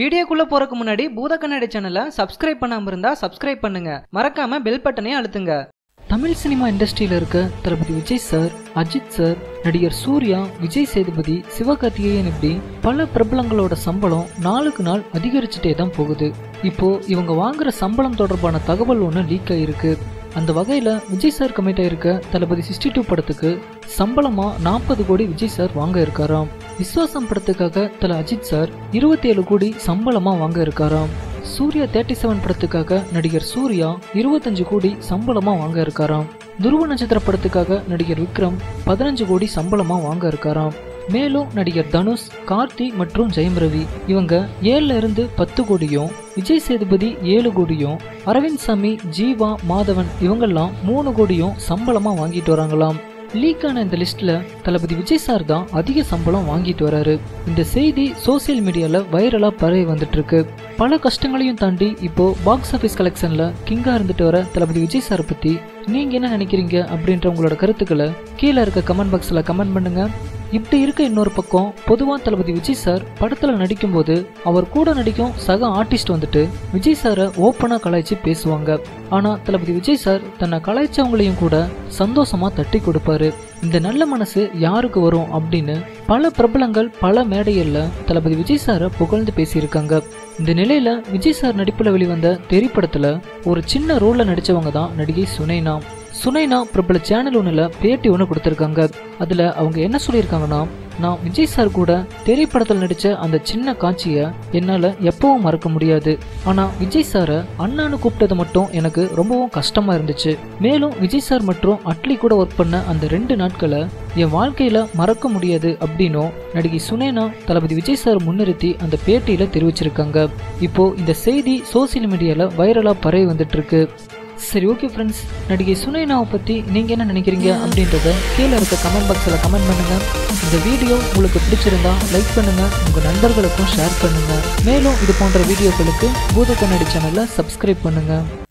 வீடியோக்குள்ள போறதுக்கு முன்னாடி பூத கண்ணாடி சேனலை சப்ஸ்கிரைப் பண்ணாம இருந்தா சப்ஸ்கிரைப் பண்ணுங்க. மறக்காம பெல் பட்டனையும் அழுத்துங்க. தமிழ் சினிமா இண்டஸ்ட்ரியில இருக்க தளபதி விஜய் சார் அஜித் சார் நடிகர் சூர்யா விஜய் சேதுபதி சிவகார்த்திகேயன் இப்படி பல பிரபலங்களோட சம்பளம் நாளுக்கு நாள் அதிகரிச்சுட்டே தான் போகுது. இப்போ இவங்க வாங்குற சம்பளம் தொடர்பான தகவல் ஒன்று லீக் ஆயிருக்கு. அந்த வகையில் விஜய் சார் கமிட் ஆயிருக்க தளபதி சிக்ஸ்டி டூ படத்துக்கு சம்பளமாக நாற்பது கோடி விஜய் சார் வாங்க இருக்காராம். விஸ்வாசம் படத்துக்காக தல அஜித் சார் இருபத்தி ஏழு கோடி சம்பளமா வாங்க இருக்காராம். சூர்யா தேர்ட்டி செவன் படத்துக்காக நடிகர் சூர்யா இருபத்தஞ்சு கோடி சம்பளமா வாங்க இருக்காராம். துருவ நட்சத்திர படத்துக்காக நடிகர் விக்ரம் பதினஞ்சு கோடி சம்பளமா வாங்க இருக்காராம். மேலும் நடிகர் தனுஷ் கார்த்தி மற்றும் ஜெயம் ரவி. இவங்க ஏழுல இருந்து பத்து கோடியும் விஜய் சேதுபதி ஏழு கோடியும் அரவிந்த் சாமி ஜீவா மாதவன் இவங்கெல்லாம் மூணு கோடியும் சம்பளமா வாங்கிட்டு வராங்களாம். லீக் ஆன இந்த லிஸ்ட்ல தளபதி விஜய் சார் தான் அதிக சம்பளம் வாங்கிட்டு வராரு. இந்த செய்தி சோசியல் மீடியால வைரலா பரவி வந்துட்டு இருக்கு பல கஷ்டங்களையும் தாண்டி இப்போ பாக்ஸ் ஆஃபீஸ் கலெக்ஷன்ல கிங்கா இருந்துட்டு வர தளபதி விஜய் சார் பத்தி நீங்க என்ன நினைக்கிறீங்க அப்படின்ற உங்களோட கருத்துக்களை கீழே இருக்க கமெண்ட் பாக்ஸ்ல கமெண்ட் பண்ணுங்க. இப்படி இருக்க இன்னொரு பக்கம் பொதுவாக தளபதி விஜய் சார் படத்துல நடிக்கும்போது அவர் கூட நடிக்கும் சக ஆர்டிஸ்ட் வந்துட்டு விஜய் சாரை ஓப்பனா கலாய்ச்சி பேசுவாங்க. ஆனா தளபதி விஜய் சார் தன்னை கலாய்ச்சவங்களையும் கூட சந்தோஷமா தட்டி கொடுப்பாரு. இந்த நல்ல மனசு யாருக்கு வரும் அப்படின்னு பல பிரபலங்கள் பல மேடைகள்ல தளபதி விஜய் சாரை புகழ்ந்து பேசியிருக்காங்க. இந்த நிலையில விஜய் சார் நடிப்புல வெளிவந்த திரைப்படத்துல ஒரு சின்ன ரோல்ல நடிச்சவங்க தான் நடிகை சுனைனா. சுனைனா பிரபல சேனல் ஒன்றுல பேட்டி ஒன்று கொடுத்துருக்காங்க. அதில் அவங்க என்ன சொல்லியிருக்காங்கன்னா நான் விஜய் சார் கூட திரைப்படத்தில் நடித்த அந்த சின்ன காட்சியை என்னால் எப்பவும் மறக்க முடியாது. ஆனால் விஜய் சாரை அண்ணான்னு கூப்பிட்டது மட்டும் எனக்கு ரொம்பவும் கஷ்டமாக இருந்துச்சு. மேலும் விஜய் சார் மற்றும் அட்லி கூட ஒர்க் பண்ண அந்த ரெண்டு நாட்களை என் வாழ்க்கையில் மறக்க முடியாது அப்படின்னும் நடிகை சுனேனா தளபதி விஜய் சார் முன்னிறுத்தி அந்த பேட்டியில் தெரிவிச்சிருக்காங்க. இப்போ இந்த செய்தி சோசியல் மீடியாவில் வைரலாக பரவி வந்துட்டு இருக்கு. சரி ஓகே ஃப்ரெண்ட்ஸ் நடிகை சுனைனாவை பற்றி நீங்கள் என்ன நினைக்கிறீங்க அப்படின்றத கீழே இருக்க கமெண்ட் பாக்ஸில் கமெண்ட் பண்ணுங்கள் இந்த வீடியோ உங்களுக்கு பிடிச்சிருந்தா லைக் பண்ணுங்கள் உங்கள் நண்பர்களுக்கும் ஷேர் பண்ணுங்கள் மேலும் இது போன்ற வீடியோக்களுக்கு பூத கண்ணாடி சேனலை சப்ஸ்கிரைப் பண்ணுங்கள்